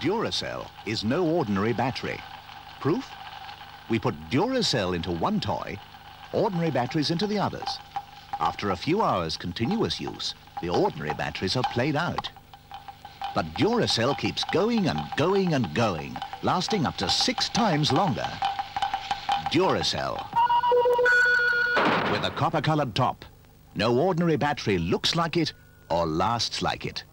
Duracell is no ordinary battery. Proof? We put Duracell into one toy, ordinary batteries into the others. After a few hours continuous use, the ordinary batteries are played out. But Duracell keeps going and going and going, lasting up to six times longer. Duracell. With a copper-colored top. No ordinary battery looks like it or lasts like it.